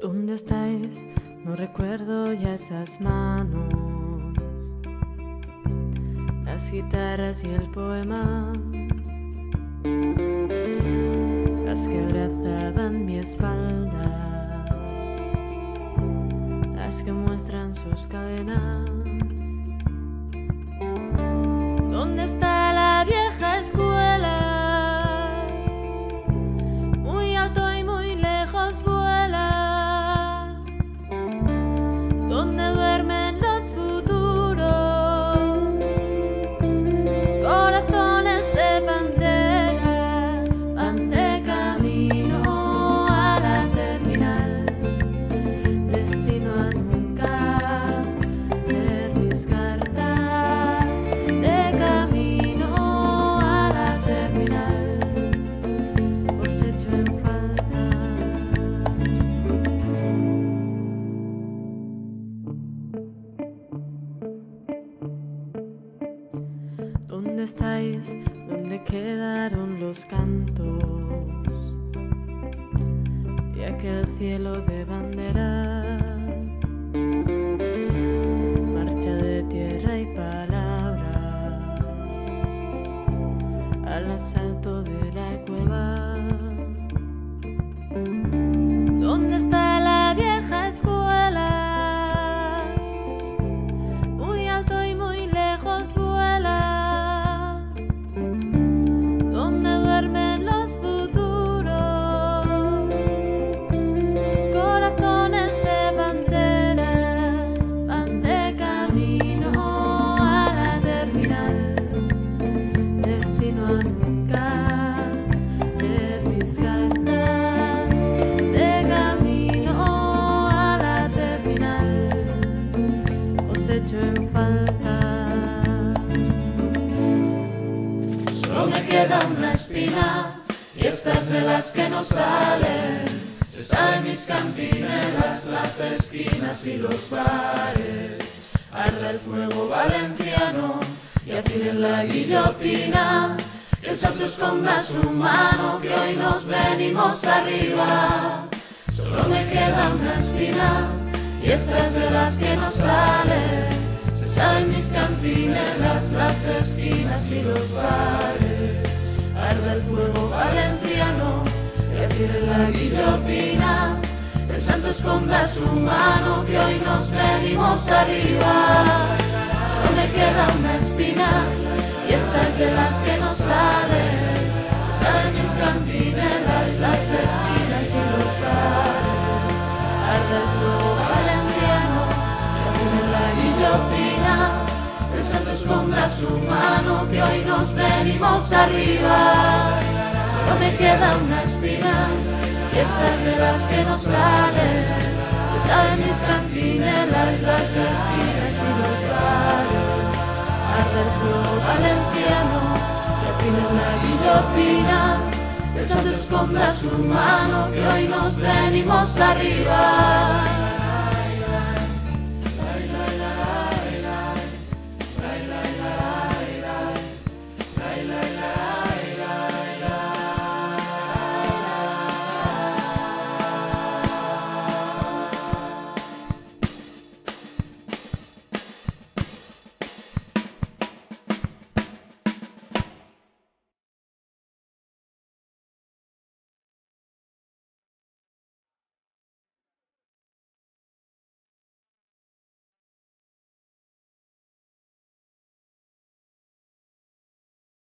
¿Dónde estáis? No recuerdo ya esas manos, las guitarras y el poema, las que abrazaban mi espalda, las que muestran sus cadenas. ¿Dónde estáis? ¿Dónde quedaron los cantos? Y aquel cielo de banderas, marcha de tierra y palabra, al asalto de la cueva. ¿Dónde está Os echo en falta. Solo me queda una espina y estas de las que no salen. Se saben mis cantineras, las esquinas y los bares. Arde el fuego valenciano y afilen la guillotina. Que el santo esconda su mano, que hoy nos venimos arriba. Solo me queda una espina y estas de las que no salen. Saben mis cantineras, las esquinas y los bares. Arde el fuego valenciano, afilen la guillotina. El santo esconda su mano, que hoy nos venimos arriba. Solo me queda una espina y estas de las que no salen. Su mano, que hoy nos venimos arriba. Solo me queda una espina y estas de las que no salen. Se saben mis cantinelas, las esquinas y los bares. Arde el fuego valenciano, afilen la guillotina. Santo esconda su mano, que hoy nos venimos arriba.